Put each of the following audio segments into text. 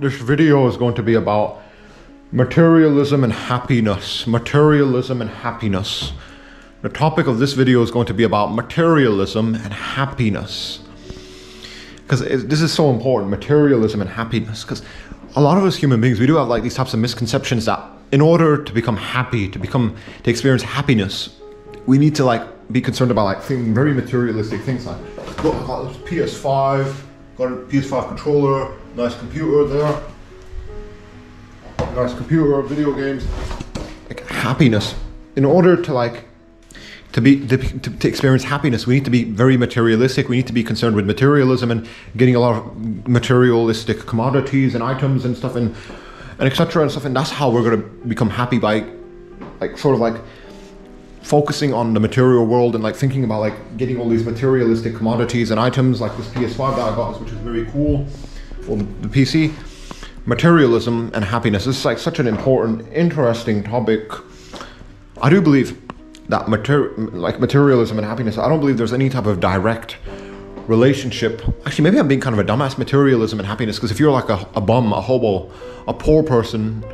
This video is going to be about materialism and happiness. Materialism and happiness. The topic of this video is going to be about materialism and happiness. Because this is so important materialism and happiness. Because a lot of us human beings, we do have like these types of misconceptions that in order to become happy, to become, to experience happiness, we need to like be concerned about like very materialistic things like, look, I got this PS5, got a PS5 controller, nice computer there, nice computer, video games, like happiness. In order to like to be to, to, to, experience happiness, we need to be very materialistic. We need to be concerned with materialism and getting a lot of materialistic commodities and items and stuff and and etc. and stuff. And that's how we're gonna become happy by like sort of like focusing on the material world and like thinking about like getting all these materialistic commodities and items like this PS5 that I got, which is very cool for the, PC. Materialism and happiness this is like such an important, interesting topic. I do believe that mater- like materialism and happiness. I don't believe there's any type of direct relationship. Actually, maybe I'm being kind of a dumbass. Materialism and happiness, because if you're like a, a bum, a hobo, a poor person,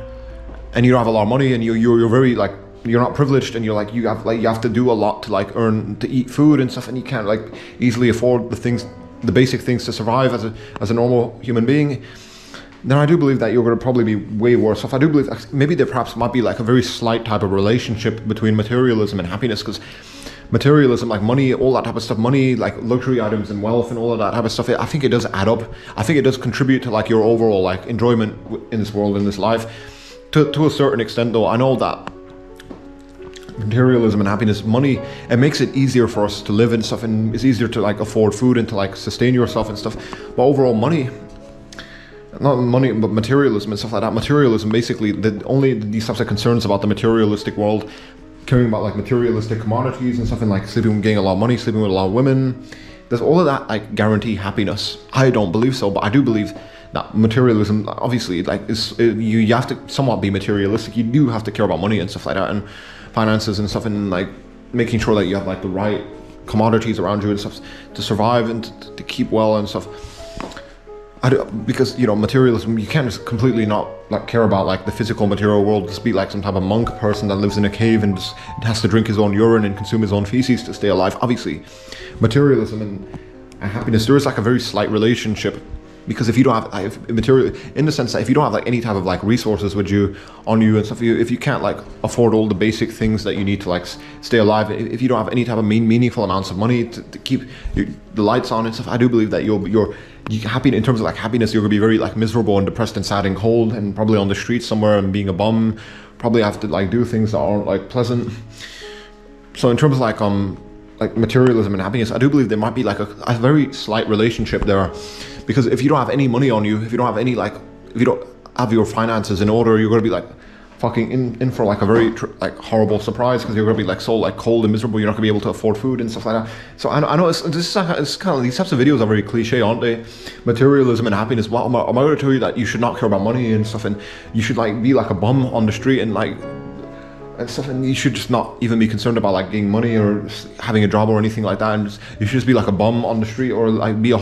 and you don't have a lot of money, and you you're, you're very like you're not privileged and you're like you have like you have to do a lot to like earn to eat food and stuff and you can't like easily afford the things the basic things to survive as a as a normal human being then I do believe that you're going to probably be way worse off. I do believe maybe there perhaps might be like a very slight type of relationship between materialism and happiness because materialism, like money, all that type of stuff, money, like luxury items and wealth and all of that type of stuff, I think it does add up. I think it does contribute to like your overall like enjoyment in this world, in this life. To, to a certain extent though, I know that materialism and happiness, money, it makes it easier for us to live and stuff, and it's easier to like afford food and to like sustain yourself and stuff. But overall, money, not money, but materialism and stuff like that. Materialism, basically, the only these types of concerns about the materialistic world, caring about like materialistic commodities and stuff, and like sleeping, getting a lot of money, sleeping with a lot of women. Does all of that like guarantee happiness? I don't believe so, but I do believe that materialism obviously like is you you have to somewhat be materialistic you do have to care about money and stuff like that and finances and stuff and like making sure that you have like the right commodities around you and stuff to survive and to, to keep well and stuff. Because you know materialism you can't just completely not like care about like the physical material world. Just be like some type of monk person that lives in a cave and just has to drink his own urine and consume his own feces to stay alive. Obviously materialism and happiness there is like a very slight relationship because if you don't have like, material in the sense that if you don't have like any type of like resources with you on you and stuff you, if you can't like afford all the basic things that you need to like stay alive if you don't have any type of mean, meaningful amounts of money to, to keep your, the lights on and stuff i do believe that you're you're happy in terms of like happiness you're gonna be very like miserable and depressed and sad and cold and probably on the streets somewhere and being a bum probably have to like do things that aren't like pleasant. So in terms of like um like materialism and happiness i do believe there might be like a, a very slight relationship there because if you don't have any money on you, if you don't have any like, if you don't have your finances in order, you're gonna be like fucking in, in for like a very like horrible surprise because you're gonna be like so like cold and miserable. You're not gonna be able to afford food and stuff like that. So I know, I know it's, this is it's kind of these types of videos are very cliche, aren't they? Materialism and happiness. Well, am I, am I gonna tell you that you should not care about money and stuff, and you should like be like a bum on the street and like and stuff and you should just not even be concerned about like getting money or having a job or anything like that and just, you should just be like a bum on the street or like be a,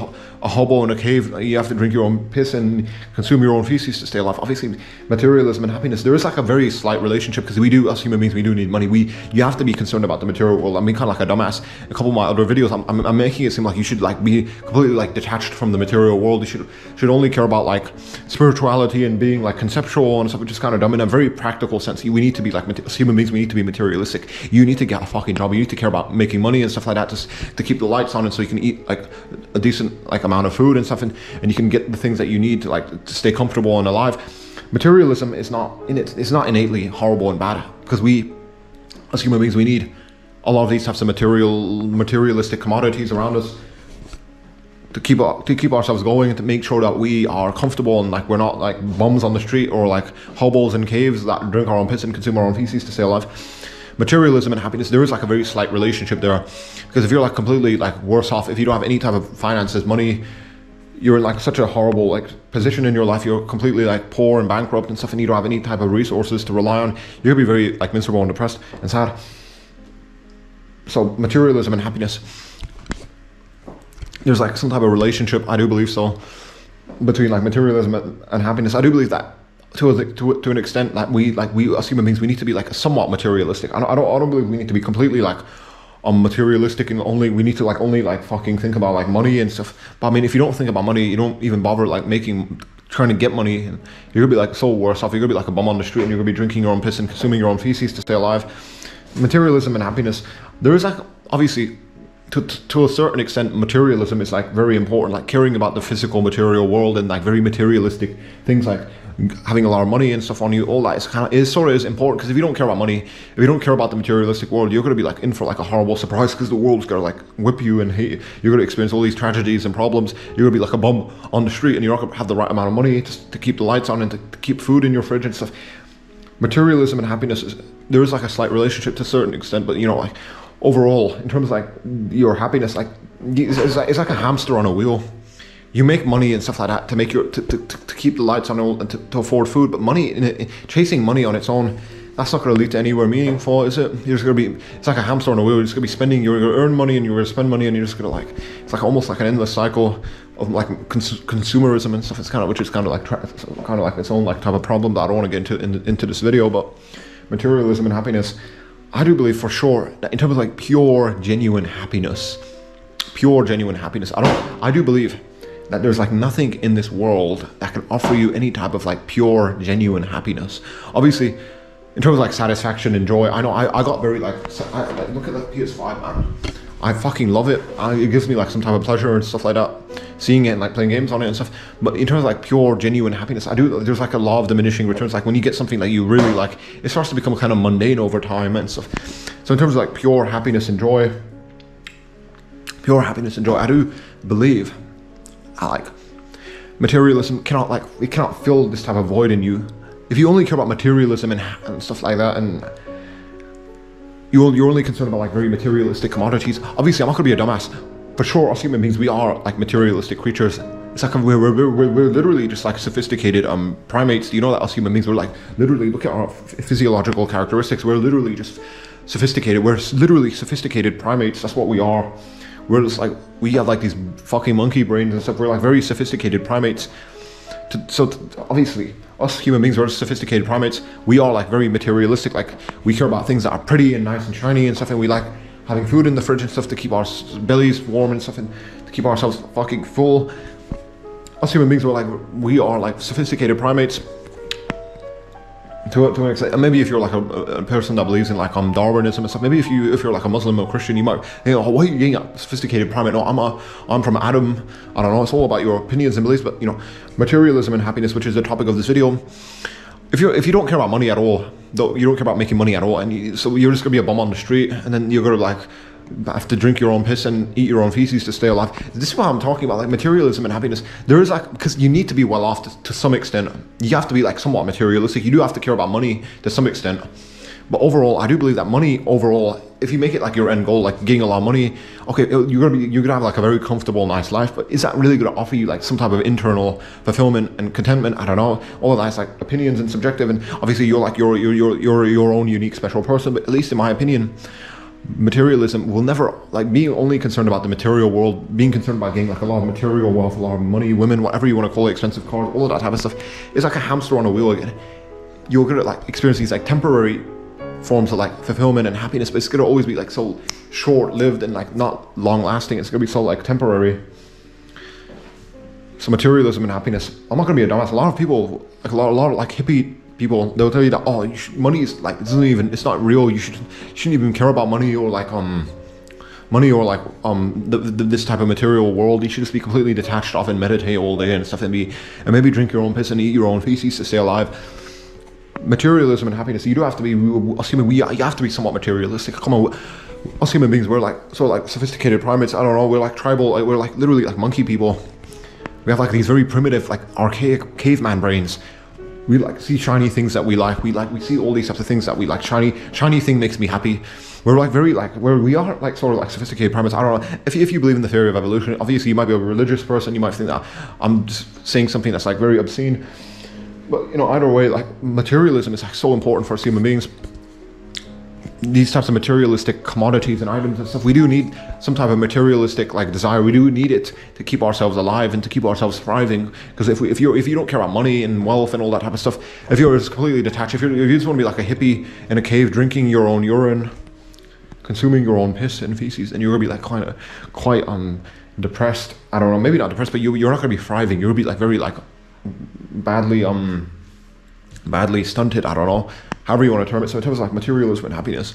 a hobo in a cave you have to drink your own piss and consume your own feces to stay alive. Obviously materialism and happiness there is like a very slight relationship because we do as human beings we do need money. We you have to be concerned about the material world. I'm being kind of like a dumbass. A couple of my other videos I'm, I'm, I'm making it seem like you should like be completely like detached from the material world. You should should only care about like spirituality and being like conceptual and stuff which is kind of dumb. In a very practical sense we need to be like human beings, we need to be materialistic. You need to get a fucking job. You need to care about making money and stuff like that to, to keep the lights on and so you can eat like a decent like amount of food and stuff and, and you can get the things that you need to like to stay comfortable and alive. Materialism is not in it, it's not innately horrible and bad because we as human beings we need a lot of these types of material materialistic commodities around us to keep to keep ourselves going and to make sure that we are comfortable and like we're not like bums on the street or like hobos in caves that drink our own piss and consume our own feces to stay alive. Materialism and happiness, there is like a very slight relationship there, because if you're like completely like worse off, if you don't have any type of finances, money, you're in like such a horrible like position in your life. You're completely like poor and bankrupt and stuff, and you don't have any type of resources to rely on. You're gonna be very like miserable and depressed and sad. So materialism and happiness there's like some type of relationship. I do believe so. between like materialism and, and happiness. I do believe that to a, to, to an extent that we like we as human beings we need to be like somewhat materialistic. I don't, I don't I don't believe we need to be completely like um materialistic and only we need to like only like fucking think about like money and stuff. But I mean, if you don't think about money, you don't even bother like making trying to get money, and you're gonna be like so worse off. You're gonna be like a bum on the street, and you're gonna be drinking your own piss and consuming your own feces to stay alive. Materialism and happiness. There is like obviously to, to a certain extent, materialism is like very important, like caring about the physical material world and like very materialistic things like having a lot of money and stuff on you, all that is kind of is sort of is important because if you don't care about money, if you don't care about the materialistic world, you're gonna be like in for like a horrible surprise because the world's gonna like whip you and hate you. You're gonna experience all these tragedies and problems. You're gonna be like a bum on the street and you're not gonna have the right amount of money to, to keep the lights on and to, to keep food in your fridge and stuff. Materialism and happiness is there is like a slight relationship to a certain extent, but you know like overall in terms of like your happiness, like it's, like, it's like a hamster on a wheel you make money and stuff like that to make your to, to, to keep the lights on and to, to afford food but money in chasing money on its own that's not going to lead to anywhere meaningful is it? You're just going to be it's like a hamster on a wheel you're just going to be spending you're going to earn money and you're going to spend money and you're just going to like it's like almost like an endless cycle of like cons- consumerism and stuff it's kind of which is kind of like tra- kind of like its own like type of problem that i don't want to get into in, into this video but materialism and happiness i do believe for sure that in terms of like pure genuine happiness pure genuine happiness i don't i do believe that there's like nothing in this world that can offer you any type of like pure, genuine happiness. Obviously, in terms of like satisfaction and joy, I know I, I got very like, I, like look at the PS5 man. I fucking love it. I, it gives me like some type of pleasure and stuff like that, seeing it and like playing games on it and stuff. But in terms of like pure, genuine happiness, I do. There's like a law of diminishing returns. Like when you get something that you really like, it starts to become kind of mundane over time and stuff. So in terms of like pure happiness and joy, pure happiness and joy, I do believe like. Materialism cannot like it cannot fill this type of void in you. If you only care about materialism and, and stuff like that and you're, you're only concerned about like very materialistic commodities obviously i'm not to be a dumbass. For sure us human beings we are like materialistic creatures. It's like we're, we're, we're, we're literally just like sophisticated um primates. You know that us human beings we're like literally look at our physiological characteristics. We're literally just sophisticated. We're literally sophisticated primates. That's what we are we're just like we have like these fucking monkey brains and stuff. We're like very sophisticated primates. To, so obviously, us human beings are sophisticated primates. We are like very materialistic. Like we care about things that are pretty and nice and shiny and stuff, and we like having food in the fridge and stuff to keep our bellies warm and stuff, and to keep ourselves fucking full. Us human beings are like we are like sophisticated primates to, to an extent, maybe if you're like a, a, person that believes in like um Darwinism and stuff, maybe if you if you're like a Muslim or Christian, you might think, oh, why are you getting a sophisticated primate? No, I'm a I'm from Adam. I don't know. It's all about your opinions and beliefs, but you know, materialism and happiness, which is the topic of this video. If you if you don't care about money at all, though you don't care about making money at all, and you, so you're just gonna be a bum on the street, and then you're gonna like have to drink your own piss and eat your own feces to stay alive. This is what I'm talking about, like materialism and happiness. There is like because you need to be well off to, to, some extent. You have to be like somewhat materialistic. You do have to care about money to some extent. But overall, I do believe that money overall, if you make it like your end goal, like getting a lot of money, okay, you're gonna be you're gonna have like a very comfortable, nice life. But is that really gonna offer you like some type of internal fulfillment and contentment? I don't know. All of that's like opinions and subjective, and obviously you're like your your your your your own unique special person. But at least in my opinion materialism will never like being only concerned about the material world, being concerned about getting like a lot of material wealth, a lot of money, women, whatever you want to call it, expensive cars, all of that type of stuff, is like a hamster on a wheel again. You're gonna like experience these like temporary forms of like fulfillment and happiness, but it's gonna always be like so short lived and like not long lasting. It's gonna be so like temporary. So materialism and happiness. I'm not gonna be a dumbass. A lot of people, like a lot, a lot of like hippie people they'll tell you that oh should, money is like it doesn't even it's not real you should shouldn't even care about money or like um money or like um the, the, this type of material world. You should just be completely detached off and meditate all day and stuff and be and maybe drink your own piss and eat your own feces to stay alive. Materialism and happiness you do have to be assuming we you have to be somewhat materialistic. Come on us human beings we're like sort of like sophisticated primates. I don't know we're like tribal like, we're like literally like monkey people. We have like these very primitive like archaic caveman brains we like see shiny things that we like. We like we see all these types of things that we like. Shiny shiny thing makes me happy. We're like very like where we are like sort of like sophisticated primates i don't know. If if you believe in the theory of evolution obviously you might be a religious person. You might think that i'm just saying something that's like very obscene. But you know either way like materialism is like so important for us human beings these types of materialistic commodities and items and stuff we do need some type of materialistic like desire. We do need it to keep ourselves alive and to keep ourselves thriving. Because if, we, if you if you don't care about money and wealth and all that type of stuff if you're completely detached if, you're, if you just want to be like a hippie in a cave drinking your own urine consuming your own piss and feces and you're gonna be like kind of quite um depressed i don't know maybe not depressed but you, you're not gonna be thriving. You're gonna be like very like badly um badly stunted i don't know however you want to term it. So in terms of like materialism and happiness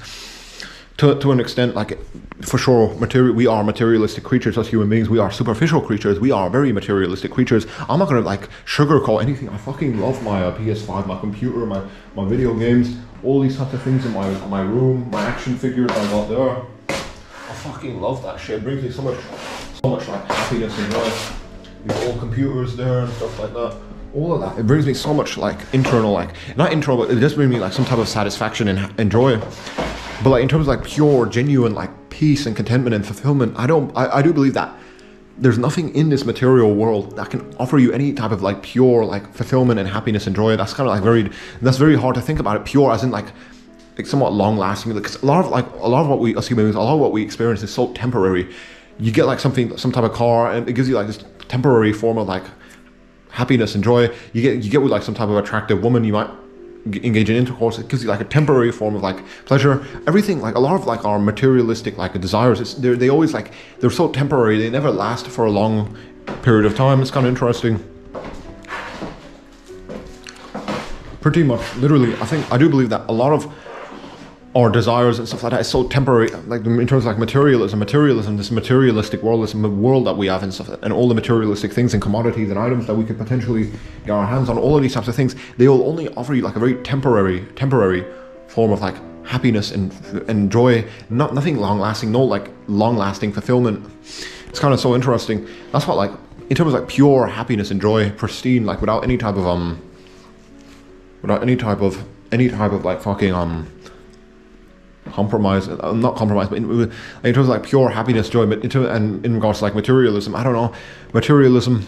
to, to an extent like for sure material we are materialistic creatures as human beings. We are superficial creatures. We are very materialistic creatures. I'm not gonna like sugarcoat anything. I fucking love my uh, ps5 my computer my my video games all these types of things in my my room my action figures i got there i fucking love that shit. It brings me so much so much like happiness and joy these old computers there and stuff like that all of that. It brings me so much like internal like not internal but it does bring me like some type of satisfaction and, and joy. But like in terms of like pure genuine like peace and contentment and fulfillment i don't I, I do believe that there's nothing in this material world that can offer you any type of like pure like fulfillment and happiness and joy. That's kind of like very that's very hard to think about it pure as in like like somewhat long lasting because a lot of like a lot of what we as human a lot of what we experience is so temporary. You get like something some type of car and it gives you like this temporary form of like happiness and joy. You get you get with like some type of attractive woman you might engage in intercourse. It gives you like a temporary form of like pleasure. Everything like a lot of like our materialistic like desires it's they're, they always like they're so temporary they never last for a long period of time. It's kind of interesting. Pretty much literally i think i do believe that a lot of our desires and stuff like that is so temporary like in terms of like materialism materialism this materialistic world this world that we have and stuff and all the materialistic things and commodities and items that we could potentially get our hands on all of these types of things they will only offer you like a very temporary temporary form of like happiness and and joy not nothing long lasting no like long lasting fulfillment. It's kind of so interesting. That's what like in terms of like pure happiness and joy pristine like without any type of um without any type of any type of like fucking um compromise uh, not compromise but in, in terms of like pure happiness joy but in terms, and in regards to like materialism i don't know materialism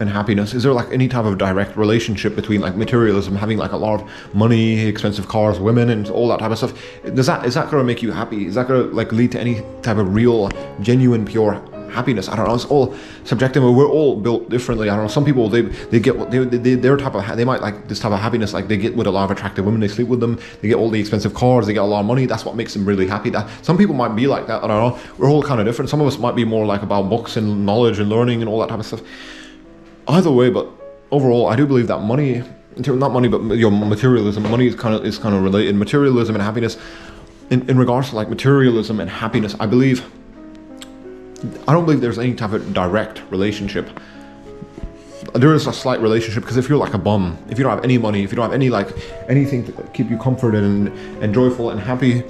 and happiness is there like any type of direct relationship between like materialism having like a lot of money expensive cars women and all that type of stuff? Does that is that going to make you happy? Is that going to like lead to any type of real genuine pure happiness. I don't know it's all subjective we're all built differently. I don't know some people they they get they, they, their type of they might like this type of happiness like they get with a lot of attractive women they sleep with them they get all the expensive cars they get a lot of money that's what makes them really happy. That some people might be like that i don't know we're all kind of different. Some of us might be more like about books and knowledge and learning and all that type of stuff. Either way but overall i do believe that money not money but your materialism money is kind of is kind of related. Materialism and happiness in, in regards to like materialism and happiness i believe I don't believe there's any type of direct relationship. There is a slight relationship because if you're like a bum, if you don't have any money, if you don't have any like anything to keep you comforted and, and joyful and happy,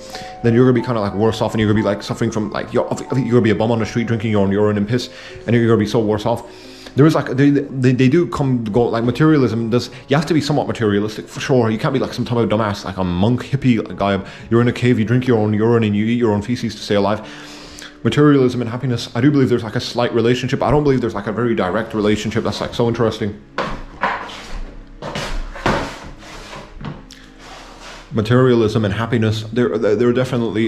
then you're gonna be kind of like worse off, and you're gonna be like suffering from like you're, you're gonna be a bum on the street drinking your own urine and piss, and you're gonna be so worse off. There is like they, they, they do come go like materialism does you have to be somewhat materialistic for sure you can't be like some type of dumbass like a monk hippie guy you're in a cave you drink your own urine and you eat your own feces to stay alive materialism and happiness i do believe there's like a slight relationship. I don't believe there's like a very direct relationship. That's like so interesting. Materialism and happiness they're they're definitely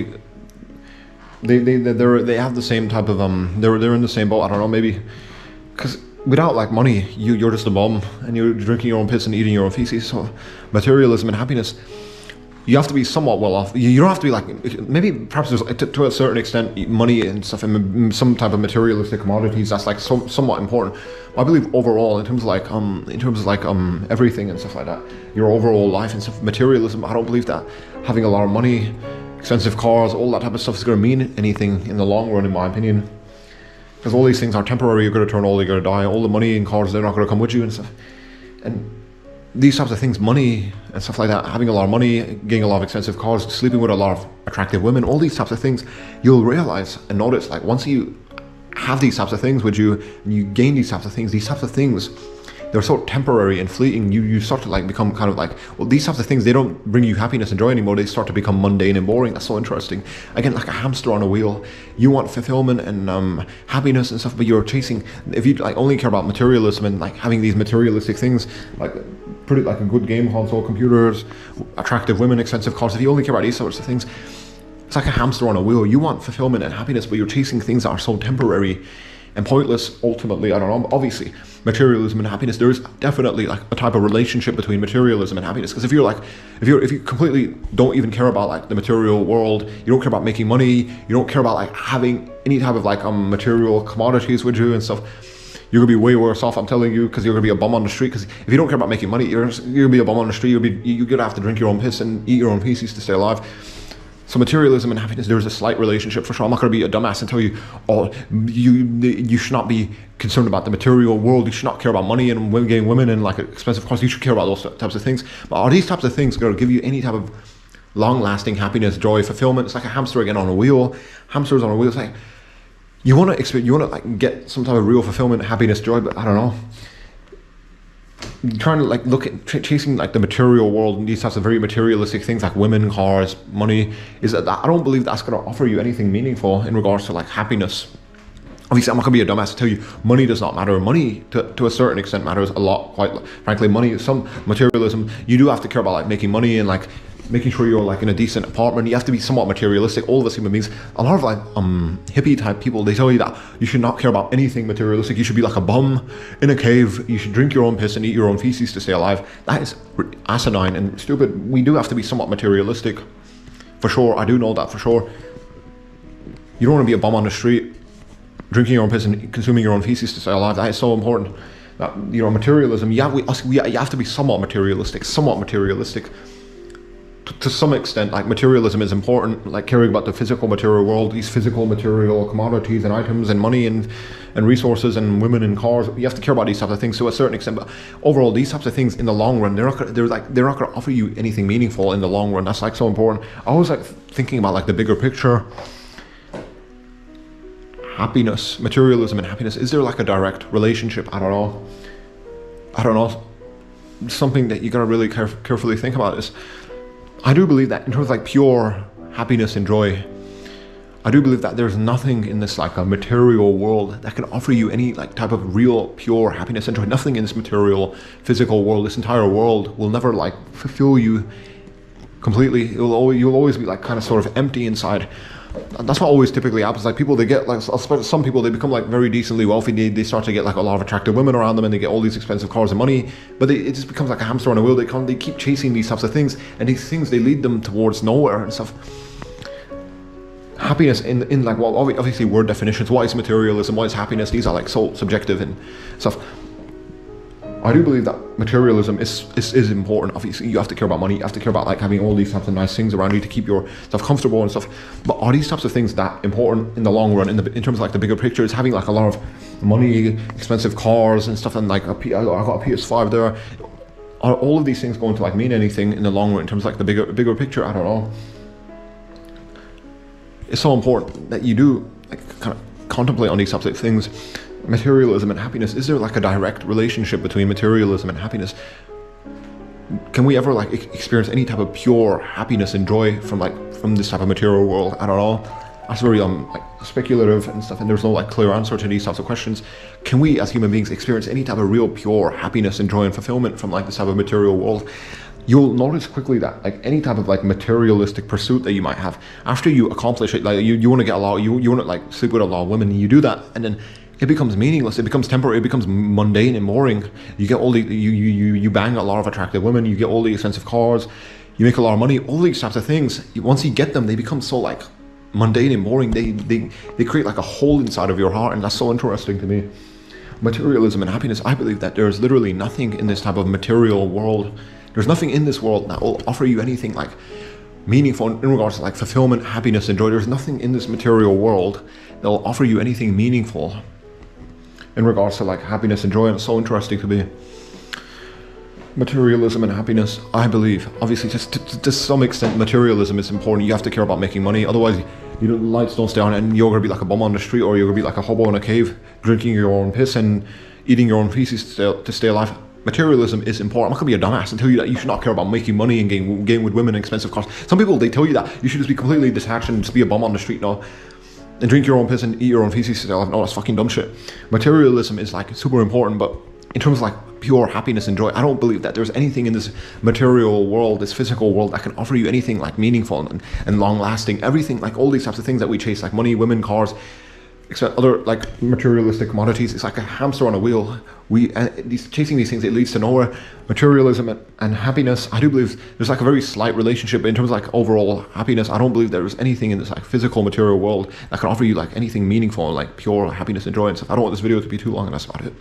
they they they're they have the same type of um they're they're in the same boat. I don't know maybe because without like money you you're just a bum and you're drinking your own piss and eating your own feces. So materialism and happiness you have to be somewhat well off. You don't have to be like maybe perhaps to, to a certain extent money and stuff and some type of materialistic commodities that's like so, somewhat important. But I believe overall in terms of like um in terms of like um everything and stuff like that, your overall life and stuff, materialism. I don't believe that having a lot of money, expensive cars, all that type of stuff is going to mean anything in the long run, in my opinion. Because all these things are temporary. You're going to turn old. You're going to die. All the money and cars, they're not going to come with you and stuff. And these types of things, money and stuff like that, having a lot of money, getting a lot of expensive cars, sleeping with a lot of attractive women, all these types of things, you'll realize and notice like once you have these types of things with you and you gain these types of things, these types of things, they're so temporary and fleeting. You you start to like become kind of like well these types of things they don't bring you happiness and joy anymore. They start to become mundane and boring. That's so interesting. Again, like a hamster on a wheel. You want fulfillment and um, happiness and stuff, but you're chasing. If you like only care about materialism and like having these materialistic things, like pretty like a good game console, computers, attractive women, expensive cars. If you only care about these sorts of things, it's like a hamster on a wheel. You want fulfillment and happiness, but you're chasing things that are so temporary and pointless ultimately. I don't know. Obviously, materialism and happiness, there is definitely like a type of relationship between materialism and happiness. Because if you're like, if you're, if you completely don't even care about like the material world, you don't care about making money, you don't care about like having any type of like um material commodities with you and stuff. You're gonna be way worse off. I'm telling you, because you're gonna be a bum on the street. Because if you don't care about making money, you're you're gonna be a bum on the street. You'll be you're gonna have to drink your own piss and eat your own feces to stay alive. So materialism and happiness, there's a slight relationship for sure. I'm not going to be a dumbass and tell you, oh, you you should not be concerned about the material world. You should not care about money and women getting women and like expensive cars. You should care about those types of things. But are these types of things going to give you any type of long-lasting happiness, joy, fulfillment? It's like a hamster again on a wheel. Hamsters on a wheel. It's like you want to experience, you want to like get some type of real fulfillment, happiness, joy. But I don't know trying to like look at ch- chasing like the material world and these types of very materialistic things like women, cars, money is that I don't believe that's going to offer you anything meaningful in regards to like happiness. Obviously, I'm not going to be a dumbass to tell you money does not matter. Money, to, to a certain extent, matters a lot. Quite frankly, money, some materialism, you do have to care about like making money and like making sure you're like in a decent apartment. You have to be somewhat materialistic. All of us human beings, a lot of like um hippie type people, they tell you that you should not care about anything materialistic. You should be like a bum in a cave. You should drink your own piss and eat your own feces to stay alive. That is asinine and stupid. We do have to be somewhat materialistic, for sure. I do know that for sure. You don't want to be a bum on the street, drinking your own piss and consuming your own feces to stay alive. That is so important. That you know, materialism. Yeah, we, we you have to be somewhat materialistic, somewhat materialistic to some extent, like materialism is important, like caring about the physical material world, these physical material commodities and items and money and, and resources and women and cars. You have to care about these types of things to a certain extent. But overall, these types of things in the long run, they're not they're like they're not going to offer you anything meaningful in the long run. That's like so important. I always like thinking about like the bigger picture. Happiness, materialism, and happiness. Is there like a direct relationship? I don't know. I don't know. Something that you gotta really caref- carefully think about is I do believe that in terms of like pure happiness and joy, I do believe that there's nothing in this like a material world that can offer you any like type of real pure happiness and joy. Nothing in this material physical world, this entire world will never like fulfill you completely. It'll always, you'll always be like kind of sort of empty inside that's what always typically happens. Like people, they get like some people, they become like very decently wealthy. They, they start to get like a lot of attractive women around them, and they get all these expensive cars and money. But they, it just becomes like a hamster on a wheel. They they keep chasing these types of things, and these things they lead them towards nowhere and stuff. Happiness in in like well, obviously word definitions. What is materialism? What is happiness? These are like so subjective and stuff. I do believe that materialism is, is, is important. Obviously, you have to care about money. You have to care about like having all these types of nice things around you to keep yourself comfortable and stuff. But are these types of things that important in the long run? In the in terms of like the bigger picture, is having like a lot of money, expensive cars and stuff, and like a P, I got a PS5 there. Are all of these things going to like mean anything in the long run in terms of like the bigger bigger picture? I don't know. It's so important that you do like kind of contemplate on these types of things materialism and happiness is there like a direct relationship between materialism and happiness? Can we ever like experience any type of pure happiness and joy from like from this type of material world don't know that's very um like speculative and stuff and there's no like clear answer to these types of questions. Can we as human beings experience any type of real pure happiness and joy and fulfillment from like this type of material world? You'll notice quickly that like any type of like materialistic pursuit that you might have after you accomplish it like you, you want to get a lot you, you want to like sleep with a lot of women you do that and then it becomes meaningless. It becomes temporary. It becomes mundane and boring. You get all the you you you bang a lot of attractive women. You get all the expensive cars. You make a lot of money. All these types of things. Once you get them, they become so like mundane and boring. They they they create like a hole inside of your heart, and that's so interesting to me. Materialism and happiness. I believe that there's literally nothing in this type of material world. There's nothing in this world that will offer you anything like meaningful in regards to like fulfillment, happiness, and joy. There's nothing in this material world that will offer you anything meaningful in regards to like happiness and joy, and it's so interesting to me. Materialism and happiness, I believe, obviously, just to, to, some extent, materialism is important. You have to care about making money, otherwise, you know, lights don't stay on, and you're gonna be like a bum on the street, or you're gonna be like a hobo in a cave, drinking your own piss and eating your own feces to stay, to stay alive. Materialism is important. I'm not gonna be a dumbass and tell you that you should not care about making money and getting, getting with women and expensive cars. Some people they tell you that you should just be completely detached and just be a bum on the street. No, and drink your own piss and eat your own feces. all that's fucking dumb shit. Materialism is like super important, but in terms of like pure happiness and joy. I don't believe that there's anything in this material world, this physical world, that can offer you anything like meaningful and, and long lasting. Everything, like all these types of things that we chase, like money, women, cars, except other like materialistic commodities. It's like a hamster on a wheel. We and these chasing these things it leads to nowhere. Materialism and, and happiness. I do believe there's like a very slight relationship in terms of like overall happiness. I don't believe there's anything in this like physical material world that can offer you like anything meaningful like pure happiness and joy and stuff. I don't want this video to be too long, and that's about it.